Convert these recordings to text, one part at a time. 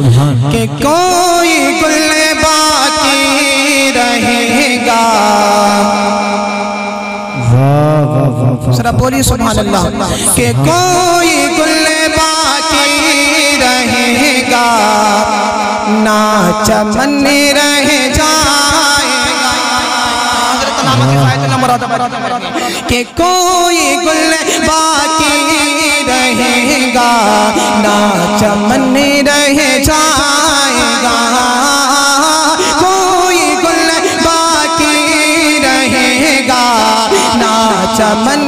कि कोई गुल बाकी रहेगा। जरा बोलिए सुभान अल्लाह कि कोई गुल बाकी रहेगा। ना चमन रह जाएगा। कि कोई गुल बाकी रहेगा ना चमन रह जाएगा। कोई गुल बाकी रहेगा ना चमन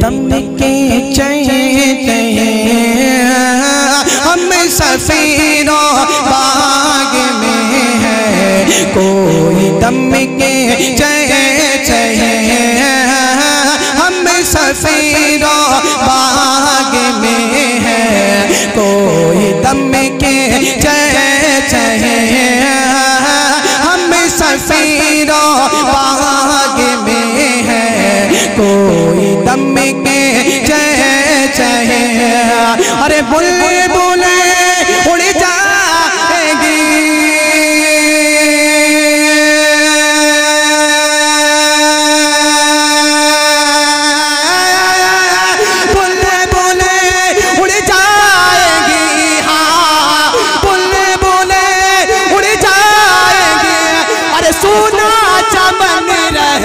दम के चहते हम सफीरों अरे बुल बुले उड़ जाएगी। बुले बुले उड़ जाएगी। हाँ बुले बुले उड़ जाएगी। अरे सोना चमन रह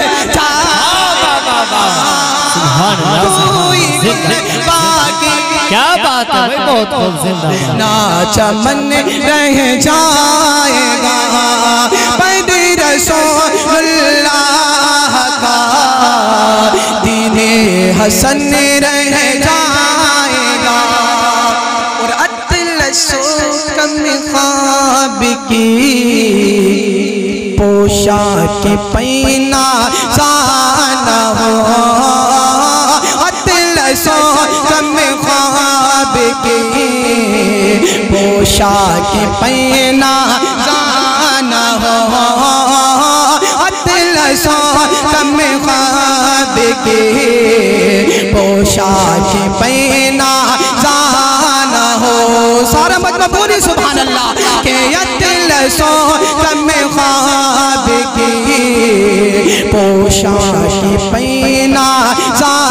बाकी क्या बात है भाई बहुत खूब ज़िंदा ना चमन रह जाएगा पद रसूलुल्लाह का। दीने हसन रह जाएगा और अतलसो कम ख्वाब की। पोशाक पैना साना पोशाक पैना जाना हो। अतलसो कम ख्वाब की पोशाक पैना जाना हो। सारा मतलब बोली सुभान अल्लाह के अतलसो कम ख्वाब की पोशाक पैना जाना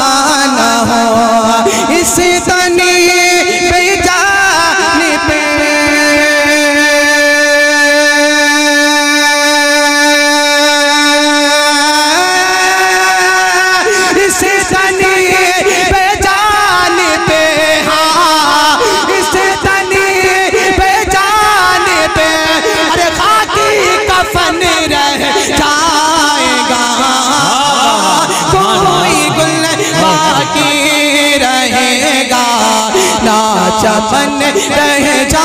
चमन रह जा